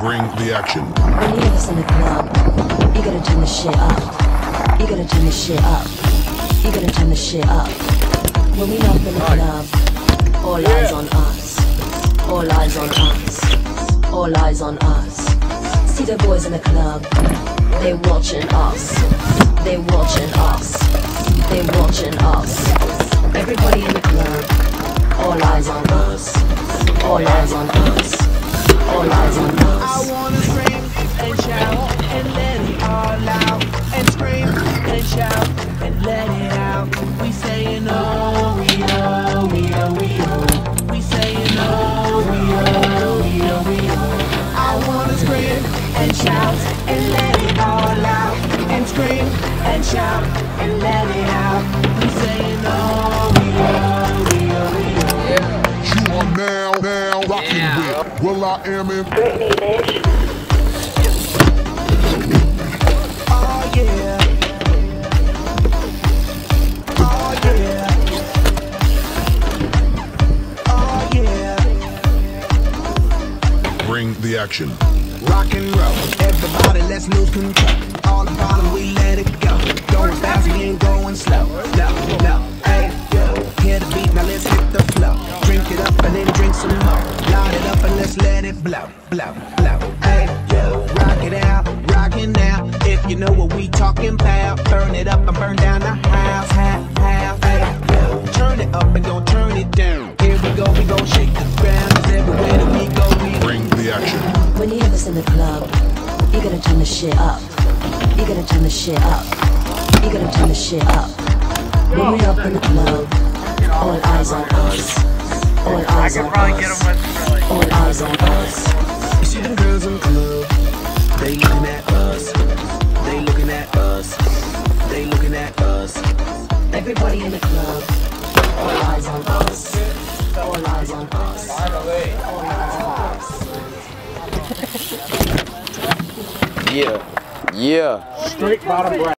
Bring the action. When you have us in the club, you gotta turn the shit up. You gotta turn the shit up. You gotta turn the shit up. When we up in the club, all eyes on us. All eyes on us. All eyes on us. See the boys in the club, they watching us. They watching us. They watching us. Everybody in the club, all eyes on us. All eyes on us. All eyes on us. I wanna scream and shout and let it all out. And scream and shout and let it out. We saying oh, we oh, we oh, we oh. We saying oh, we oh, we oh, we oh. I wanna scream and shout and let it all out. And scream and shout and let it out. Rocking with I Am in Oh yeah. Oh yeah. Oh yeah. Bring the action. Rock and roll. Everybody, let's lose control. All the bottom, we let it go. Going let it blow, blow, blow. Hey, yo. Rock it out, rock it now. If you know what we talking about, burn it up and burn down the house, house, house. Hey, yo. Turn it up and don't turn it down. Here we go, we gon' shake the ground. 'cause everywhere that we go, we Bring the action. When you have us in the club, you gotta turn the shit up. You gotta turn the shit up. You gotta turn the shit up. When we up in the club, all eyes on us. All eyes on us. Us. Everybody in the club, all eyes on us. All eyes on us. All eyes on us. Yeah. Yeah. Straight bottom right.